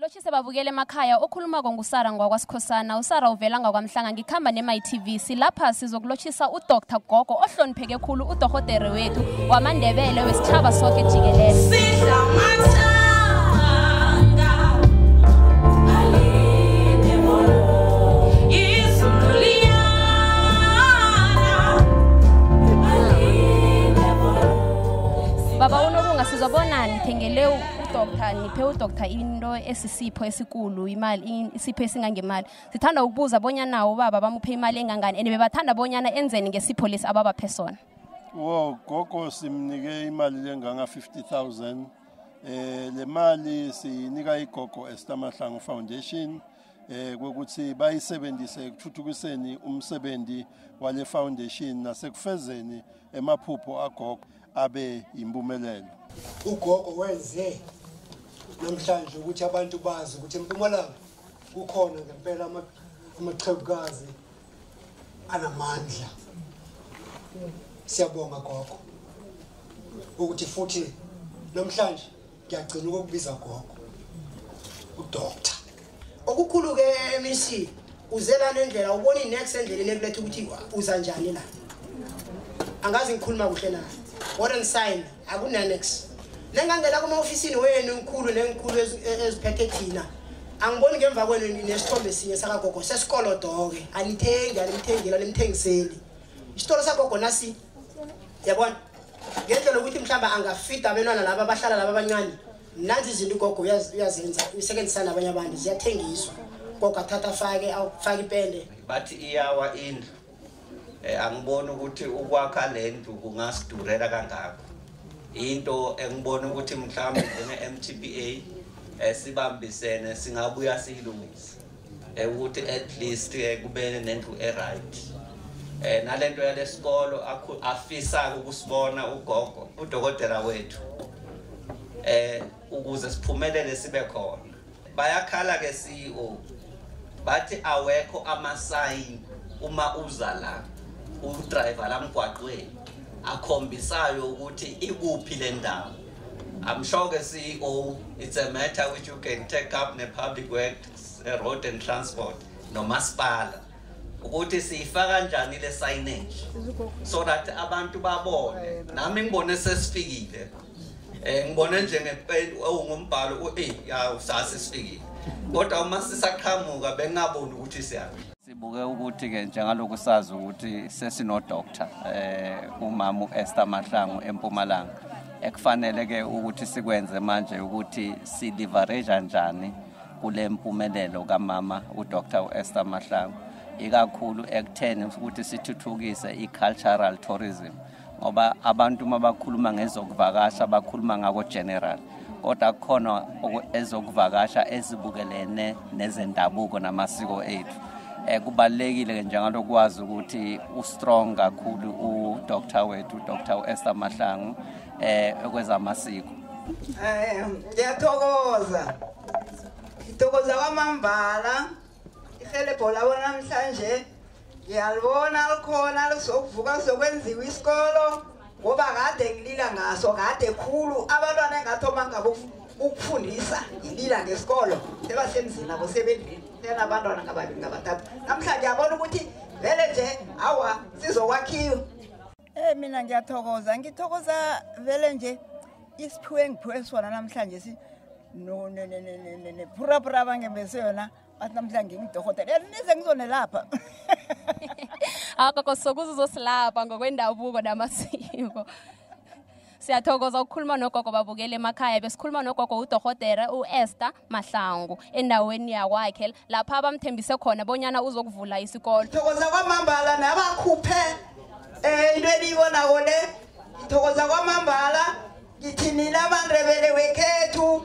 lochise babukele emakhaya okhulumako ngusara ngwakwasikhosana usara uvela ngakwamhlanga ngikhamba ne-mytv silapha sizokulotshisa udr gogo ohlonipheke khulu udohotere wethu wamandebele wesitshaba soke jikelele unobunga sizobona nithengele udoktar niphe udoktar into esisipho esikulu imali isipho esingangemali. Sithanda ukubuza bonyana ubaba bamuphe imali engangani and bebathanda bonyana enzeni ngesipho lesi ababaphe sona. Wo gogo simnike imali lenganga 50000 eh le mali sinika igogo Esther Mahlangu Foundation eh ukuthi bayisebenzise ekuthuthukiseni umsebenzi wale foundation nasekufezeni emaphupho agogo abe impumelelo ugogo wenze namhlanje ukuthi abantu bazi ukuthi empumalanga kukhona ngempela ama- amachwebukazi anamandla. Siyabonga gogo. Ukuthi futhi namhlanje ngiyagcina ukukubiza gogo udoctor okukhulu ke MEC uzela nendlela ubona inext endleleni ekuletha ukuthi uza njani la angazi ngikhuluma kuhle na? Warren sign. Akunenex nengangena kuma-ofisini wenu ngikhulu nengikhulu ezi- e- eziphethe thina. Angiboni ngemva kwenu nesithombe sinye sakagogo sesikolodo-ke anithengi animthengeli animthengiseli. Isitolo sagogo nasi yabona? Ngendlela yokuthi mhlawumbe angafida abentwana laba abahlala laba abancane. Nanzi izinto ugogo uyaz- uyazenza usebenzisana nabanye abantu ziyathengiswa. Gogo athatha afake afake ipende. Bathi iyawa indlu. Angiboni ukuthi ukwakha le ndlu kungasidurela kangako. Into engibona ukuthi mhlawumbe njenge MTBA eh singabuya siyilungise eh ukuthi at least eh, kube nendlu eright. Eh nalento yalesikolo afisa ukusibona ugogo udokotela wethu eh ukuze siphumelele sibe khona. Bayakhala ke CEO bathi awekho ama-sign uma uza la. Udriver lamgwaqweni akhombisayo ukuthi ikuphi le ndawo. I'm sure ke CEO it's a matter which you can take up ne-public works eh, road and transport nomasipala ukuthi siyifaka kanjani le signage so that abantu babone. Nami ngibone sesifikile. Eh ngibone njengepeni owungumbhalo u eh ya usase sifikile kodwa uma sisaqhamuka bengaboni ukuthi siyaphi sibuke ukuthi ke njengaloku sazi ukuthi sesino doctor eh umama uEsther Mahlangu eMpumalanga. Ekufanele ke ukuthi sikwenze manje ukuthi sileverage kanjani kule mpumelelo kamama uDr uEsther Mahlangu. Ikakhulu ekutheni ukuthi sithuthukise i-cultural tourism ngoba abantu uma bakhuluma ngezokuvakasha bakhuluma ngako general. Kodwa kukhona oku- ezokuvakasha ezibukelene nezendabuko namasiko ethu. Eh kubalekile ke njengalokwazi ukuthi ustrong kakhulu uDr wethu uDr Esther Mahlangu eh ekwezamasiko Eh, ngiyathokoza. Ngithokoza kwamambala ihelebho labo namhlanje. Ngiyalibona likhona lizokuvuka lizokwenziwa isikolo ngoba kade ngilila ngaso kade khulu. Abantwana engathoma ngabo ukufundisa ilila ngesikolo sebasemzini abo sebendlini senabantwana ngababili ngabathathu. Namhlanje yabona ukuthi vele nje awa sizokwakhiwa Eh mina ngiyathokoza ngithokoza vele nje isiphiwe engiphiwe sona namhlanje si no ne ne ne ne ne ne pura pura bangembese yona bathi namhlanje ngidokotela yena nize ngizonelapha. Akakho sokuze uzosilapha ngokwendabuko namasiko siyathokoza ukukhuluma nogogo babukele emakhaya besikhuluma nogogo udohotere u-esther mahlangu endaweni yakwakhe lapha abamthembise khona bonyana uzokuvula isikolo. Thokoza kwamambala nabakhuphe um into eniyibonako le. Ngithokoza kwamambala ngithi nina wekhethu. we